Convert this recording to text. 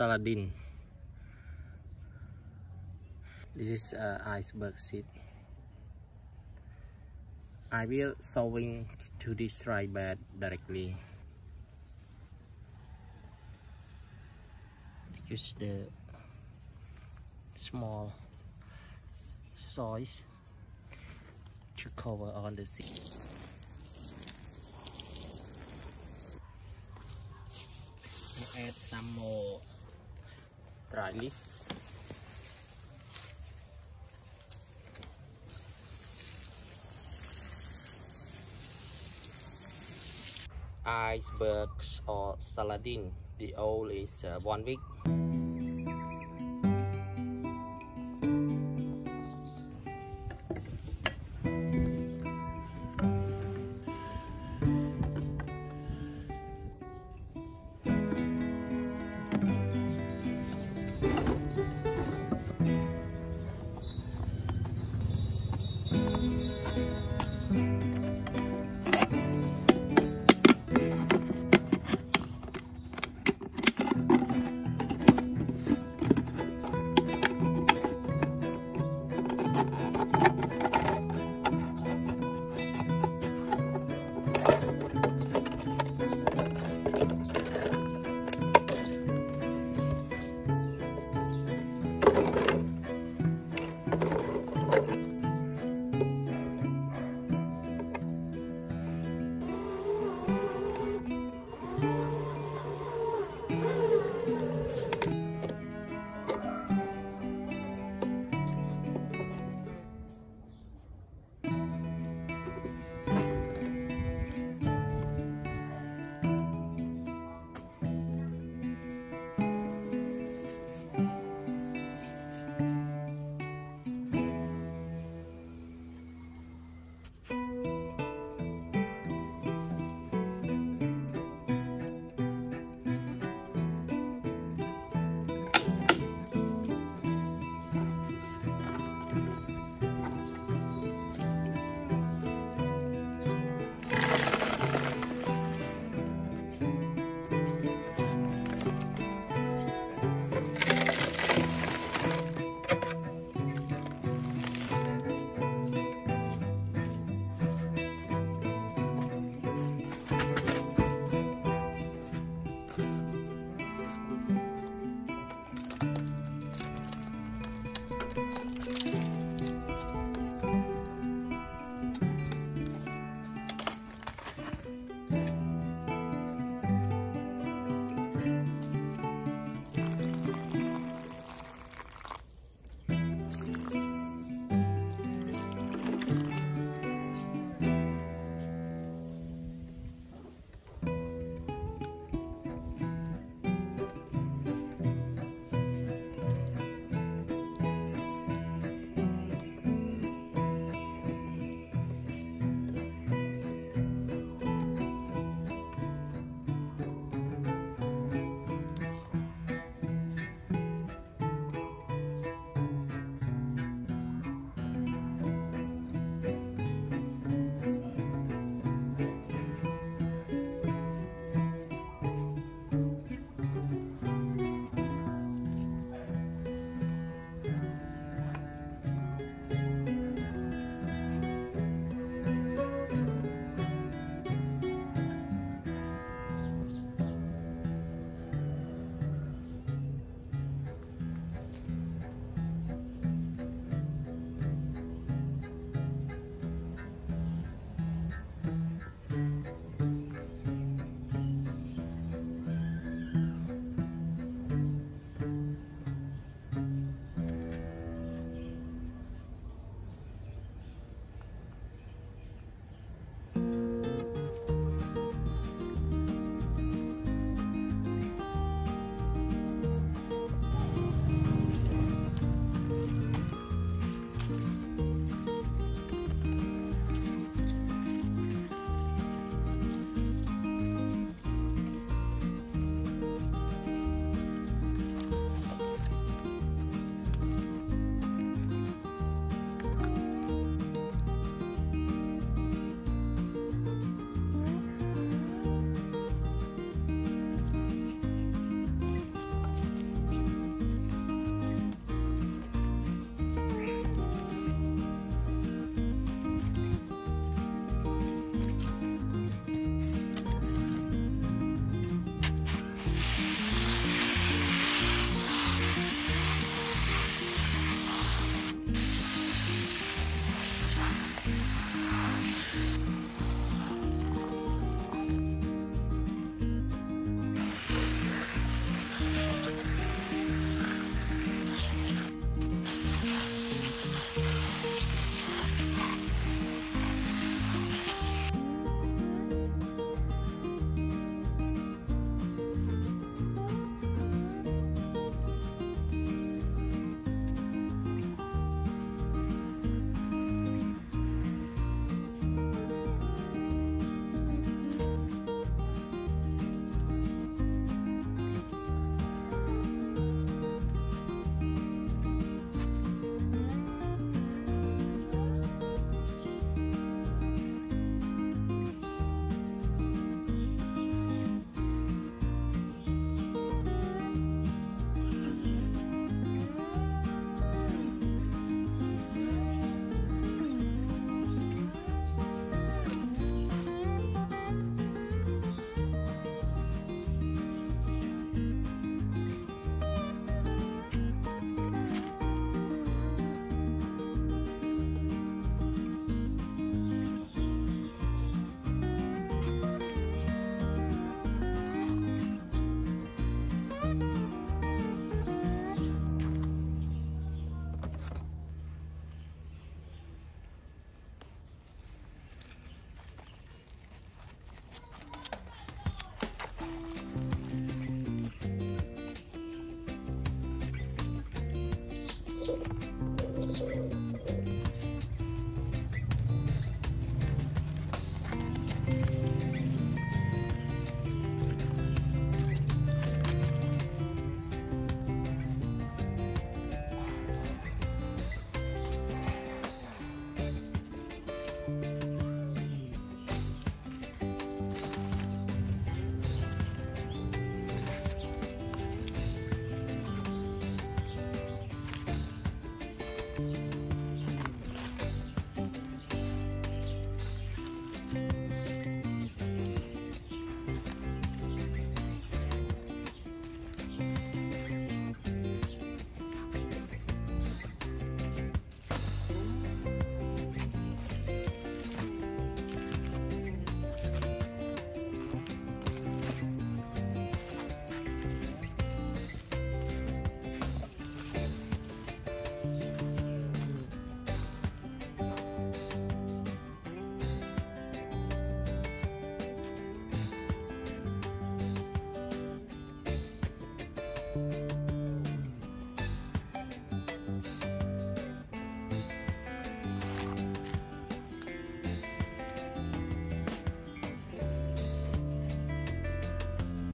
saladin. This is uh, iceberg seed. I will sowing to this dry bed directly. Use the small soils to cover all the seed. Add some more dry icebergs or saladin the old is uh, one week